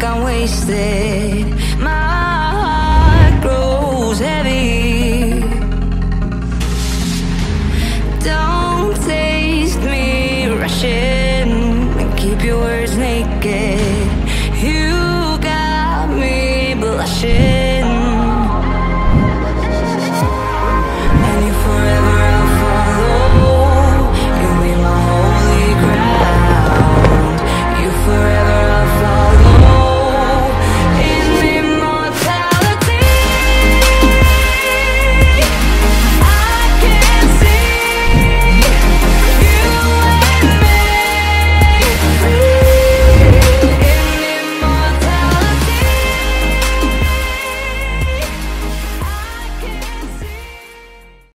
like I'm wasted. My